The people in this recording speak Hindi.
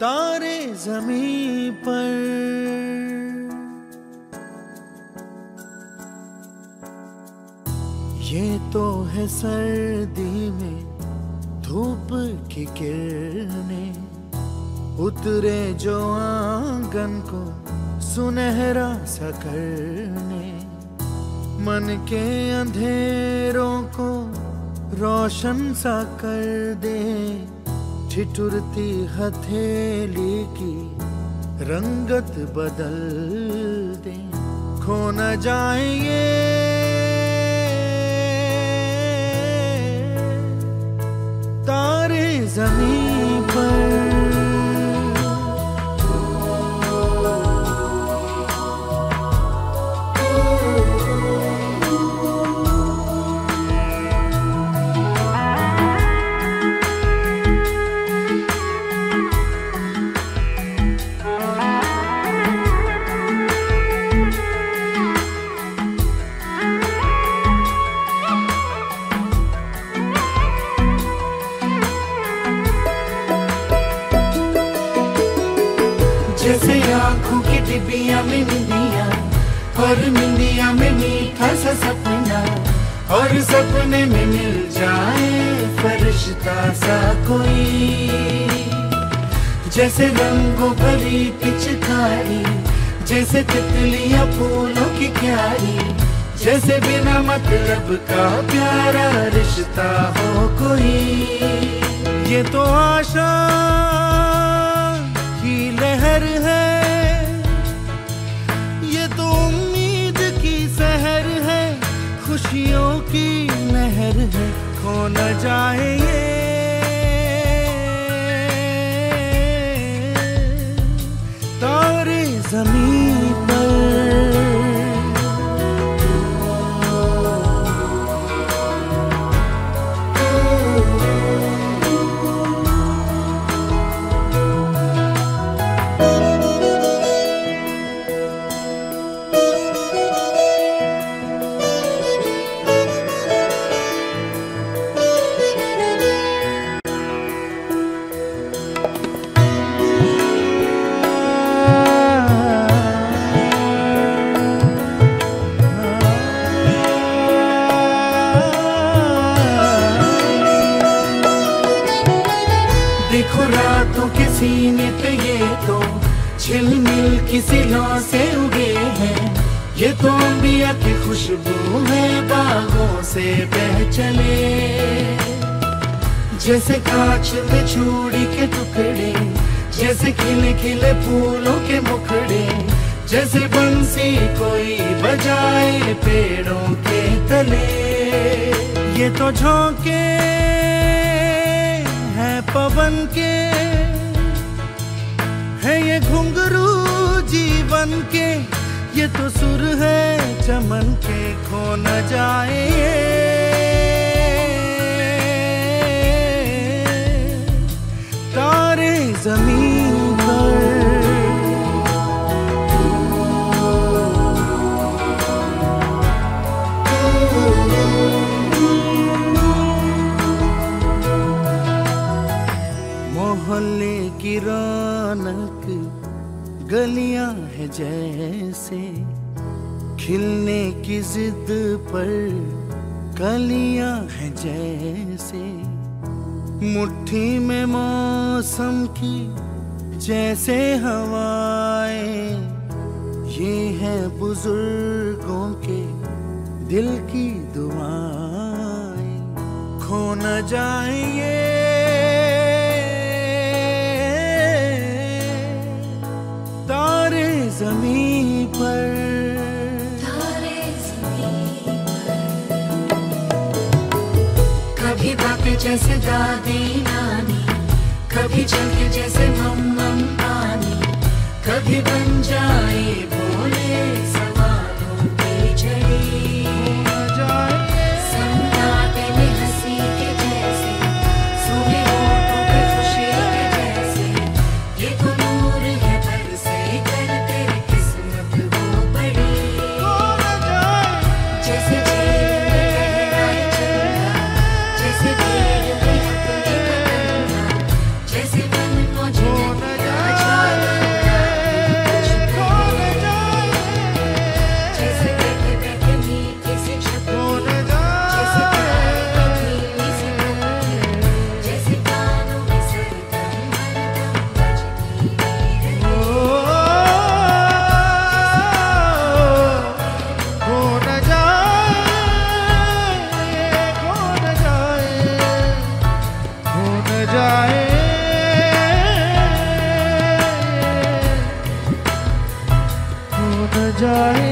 तारे ज़मीन पर। ये तो है सर्दी में धूप की किरणें। उतरे जो आँगन को सुनहरा सा करने। मन के अंधेरों को रोशन सा कर दे। ठिठुरती हथेली की रंगत बदल दे। खो न जाएँगे। तारे ज़मीन आँखों की डिबिया में निंदिया और निंदिया में मीठा सा सपना, और सपने में मिल जाए फरिश्ता सा कोई। जैसे रंगों भरी पिचकारी, जैसे तितलियाँ फूलों की क्यारी, जैसे बिना मतलब का प्यारा रिश्ता हो कोई। ये तो आशा की लहर है तारे ज़मीन रातों के सीने पे ये तो। झिलमिल किसी लौ से उगे हैं। ये तो अंबिया की खुशबू है बागों से बह चले। जैसे कांच में चूड़ी के टुकड़े, जैसे खिले खिले फूलों के मुखड़े, जैसे बंसी कोई बजाए पेड़ों के तले। ये तो झोंके हैं पवन के ये घुंघरू जीवन के, ये तो सुर है चमन के, खो न जाए तारे ज़मीन रौनक गलियाँ है जैसे। खिलने की जिद पर कलियाँ है जैसे। मुट्ठी में मौसम की जैसे हवाएँ। ये है बुज़ुर्गों के दिल की दुआएँ। खो न जाए ये ज़मीन पर। कभी बातें जैसे दादी नानी, कभी चलके जैसे हम हम पानी, कभी बन जाए बोले सा just জয়